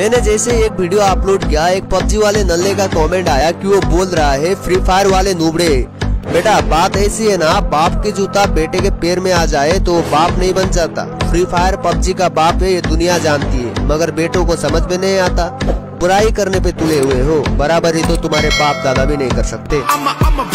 मैंने जैसे एक वीडियो अपलोड किया एक पबजी वाले नल्ले का कमेंट आया कि वो बोल रहा है फ्री फायर वाले नूबड़े बेटा बात ऐसी है ना बाप की जूता बेटे के पैर में आ जाए तो बाप नहीं बन जाता। फ्री फायर पबजी का बाप है ये दुनिया जानती है मगर बेटों को समझ में नहीं आता। बुराई करने पे तुले हुए हो बराबर ही तो तुम्हारे बाप दादा भी नहीं कर सकते। I'm a, I'm a